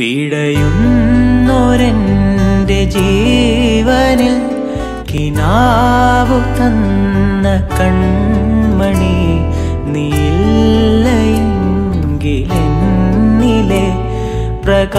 പിടയുന്നൊരെന്റെ ജീവനിൽ കിനാവു തന്ന കൺമണി നീല്ലെങ്കിലെ പ്രകാശമില്ലിനി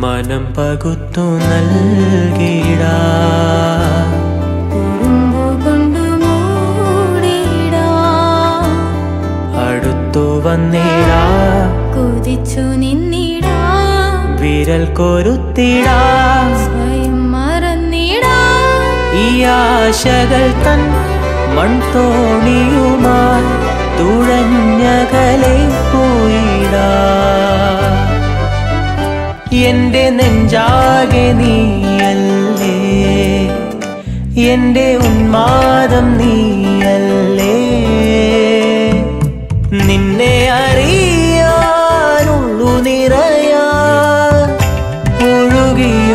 മനം പകുത്തു നൽകിടാ അടുത്തു വന്നിടാ. കുതിച്ചു നിന്നിടാ. വിരൽ കൊരുത്തിടാ. സ്വയം മറന്നിടാ. ഈ ആശകൾ തൻ മൺതോണിയുമാ തുഴഞ്ഞകലെ എന്റെ നെഞ്ചാകെ നീയല്ലേ? എന്റെ ഉന്മാദം നീയല്ലേ? നിന്നെ അറിയാനുള്ളു നിറയാ. ഒഴുകി